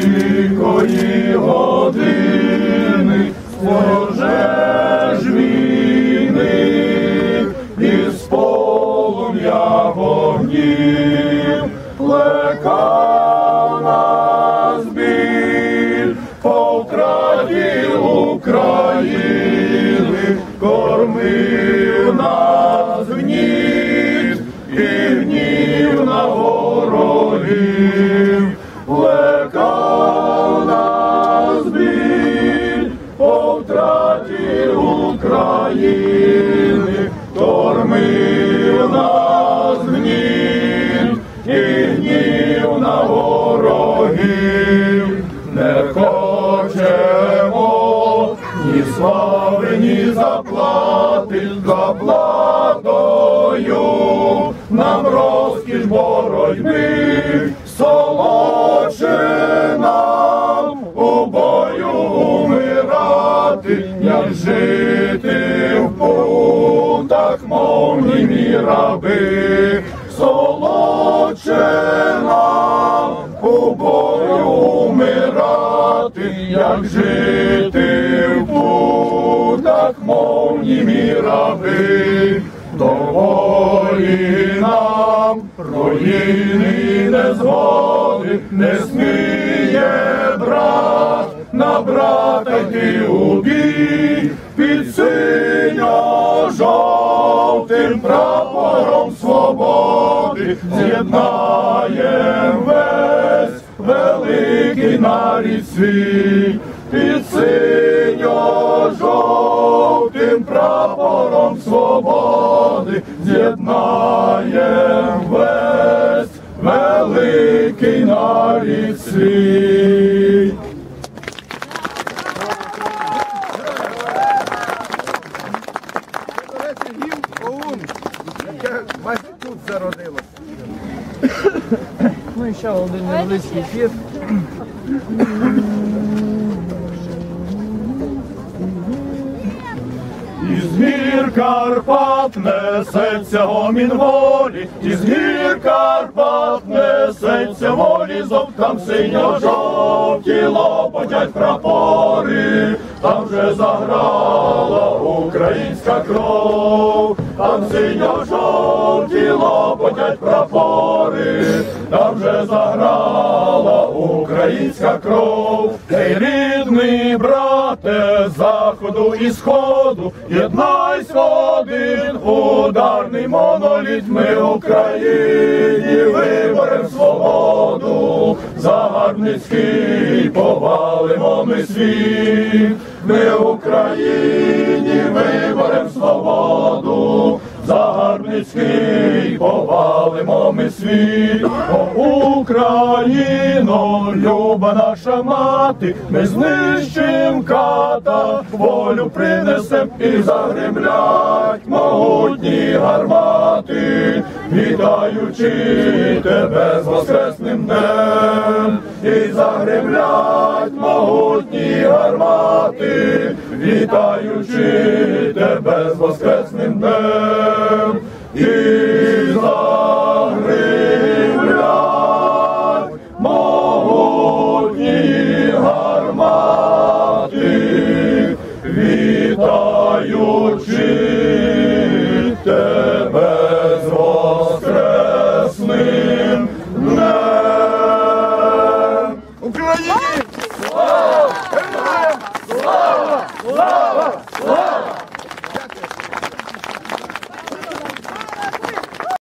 великої години пожеж війни із полум'я вогнів. Плекав нас біль по втраті України, кормив нас гнів і плекав нас біль по втраті України, кормив нас гнів і гнів на ворогів, не хочемо ні слави, ні заплати. Заплатою, нам розкіш боротьби, як жити в путах, мов німі раби, солодше нам у бою умирати, як жити в путах, мов німі раби. Доволі нам руїни незгоди не сміє брат на брата йти у бій під синьо-жовтим прапором свободи з'єднаєм весь великий нарід свій під синьо-жовтим прапором свободи з'єднаєм весь великий нарід свій. Зародилося. Ну і ще один невеличкий хід. Із гір Карпат несеться гомін волі, із гір Карпат несеться волі, зов там синьо-жовті лопотять прапори, там вже заграла українська кров, там синьо-жовті лопотять прапори, там вже заграла українська кров, Ей, рідний брате, заходу і сходу, єднайся в один ударний моноліт, ми Україні виборем свободу, загарбницький повалимо ми світ, ми Україні виборем свободу, загарбницький повалимо ми світ, О, Україно, люба наша мати, ми знищим ката, волю принесем і загремлять могутні гармати, вітаючи тебе з воскресним днем, і загремлять могутні гармати, вітаючи тебе з воскресним днем, і